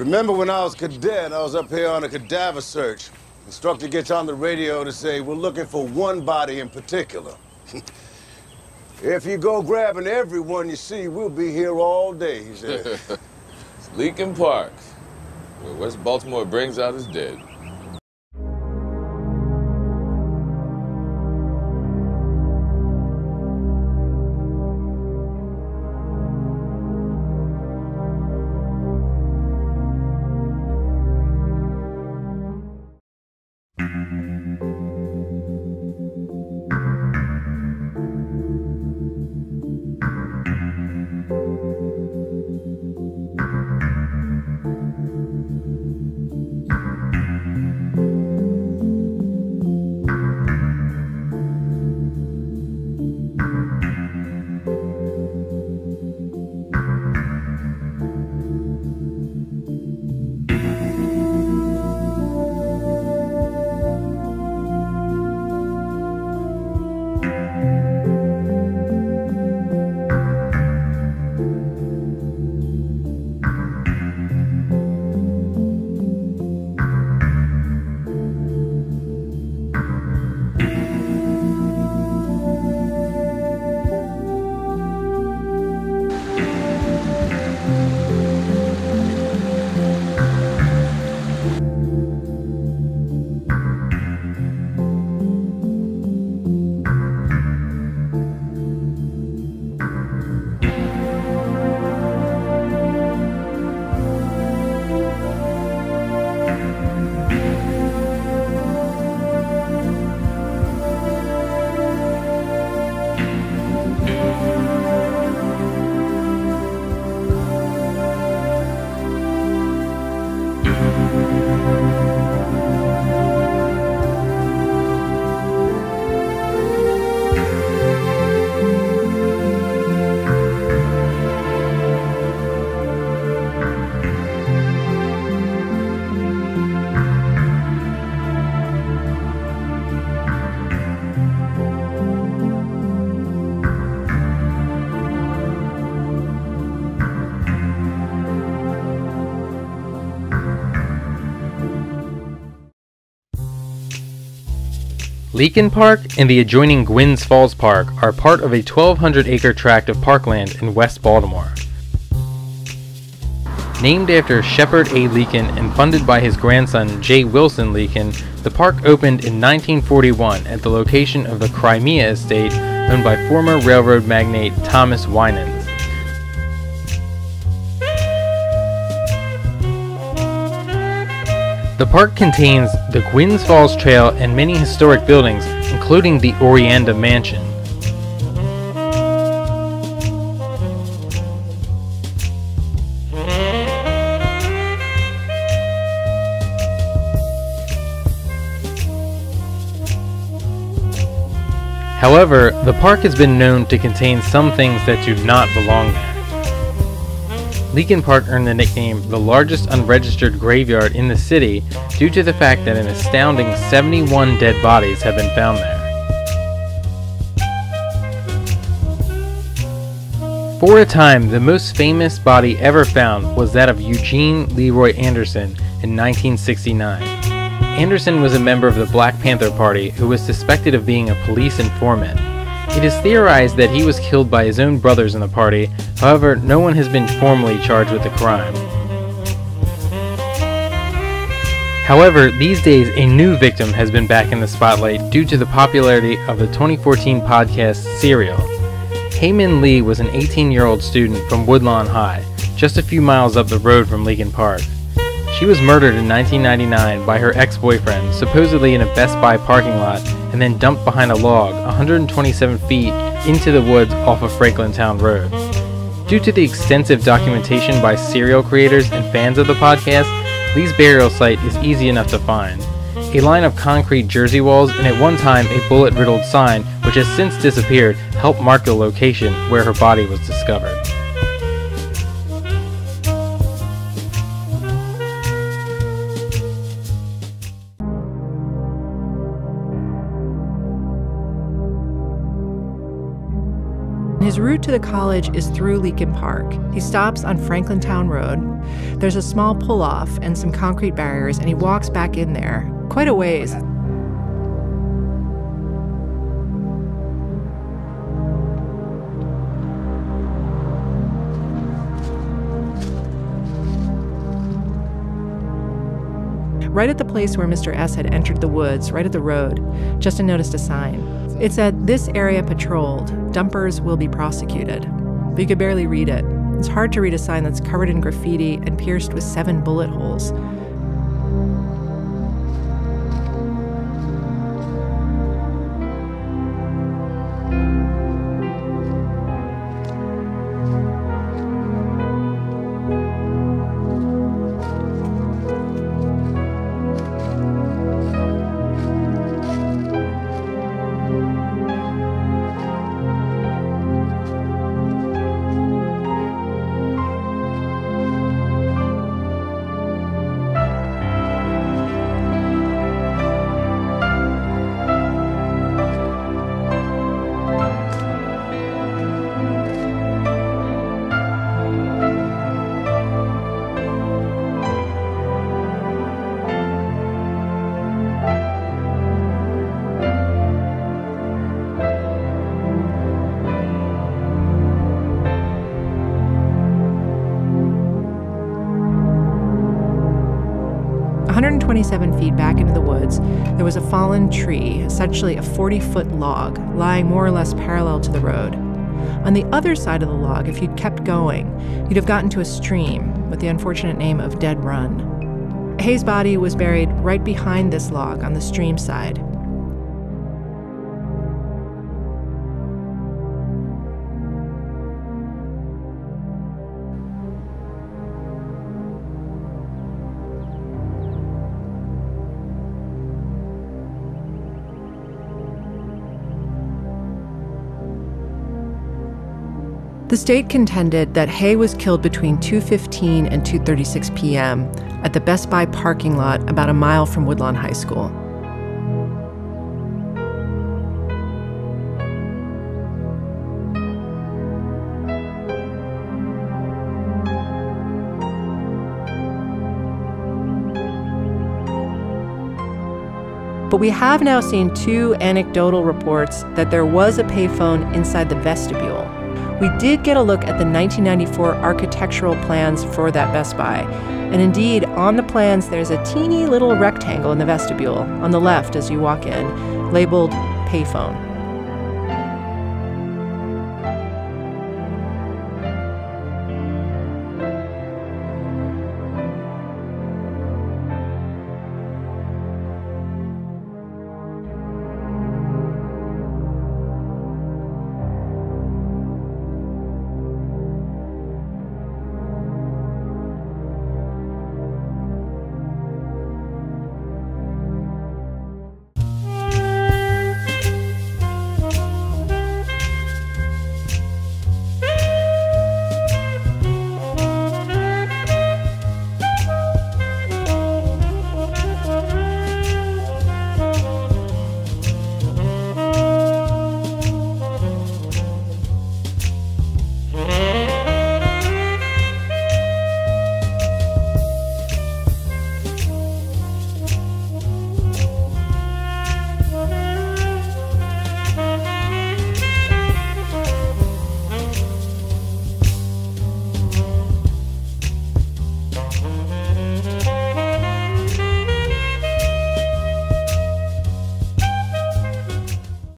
Remember when I was cadet, I was up here on a cadaver search. Instructor gets on the radio to say, we're looking for one body in particular. if you go grabbing everyone you see, we'll be here all day, he said. Leakin Park, where West Baltimore brings out his dead. Leakin Park and the adjoining Gwynns Falls Park are part of a 1,200 acre tract of parkland in West Baltimore. Named after Shepard A. Leakin and funded by his grandson J. Wilson Leakin, the park opened in 1941 at the location of the Crimea Estate owned by former railroad magnate Thomas Winans. The park contains the Gwynns Falls Trail and many historic buildings, including the Orianda Mansion. However, the park has been known to contain some things that do not belong there. Leakin Park earned the nickname the largest unregistered graveyard in the city due to the fact that an astounding 71 dead bodies have been found there. For a time, the most famous body ever found was that of Eugene Leroy Anderson in 1969. Anderson was a member of the Black Panther Party who was suspected of being a police informant. It is theorized that he was killed by his own brothers in the party, however, no one has been formally charged with the crime. However, these days a new victim has been back in the spotlight due to the popularity of the 2014 podcast Serial. Hae-Min Lee was an 18 year old student from Woodlawn High, just a few miles up the road from Leakin Park. She was murdered in 1999 by her ex boyfriend, supposedly in a Best Buy parking lot, and then dumped behind a log 127 feet into the woods off of Franklintown Road. Due to the extensive documentation by serial creators and fans of the podcast, Lee's burial site is easy enough to find. A line of concrete jersey walls and at one time a bullet riddled sign, which has since disappeared, help mark the location where her body was discovered. His route to the college is through Leakin Park. He stops on Franklintown Road. There's a small pull off and some concrete barriers, and he walks back in there, quite a ways. Right at the place where Mr. S had entered the woods, right at the road, Justin noticed a sign. It said, This area patrolled. Dumpers will be prosecuted. But you could barely read it. It's hard to read a sign that's covered in graffiti and pierced with seven bullet holes. 127 feet back into the woods, there was a fallen tree, essentially a 40 foot log, lying more or less parallel to the road. On the other side of the log, if you'd kept going, you'd have gotten to a stream with the unfortunate name of Dead Run. Hae's body was buried right behind this log on the stream side. The state contended that Hae was killed between 2:15 and 2:36 p.m. at the Best Buy parking lot about a mile from Woodlawn High School. But we have now seen two anecdotal reports that there was a payphone inside the vestibule we did get a look at the 1994 architectural plans for that Best Buy. And indeed, on the plans, there's a teeny little rectangle in the vestibule on the left as you walk in, labeled payphone.